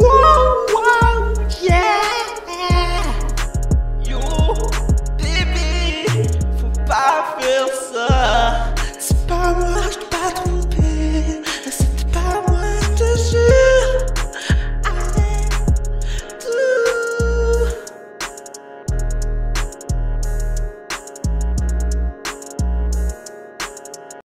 Whoa, whoa, yeah. You did me for five feels.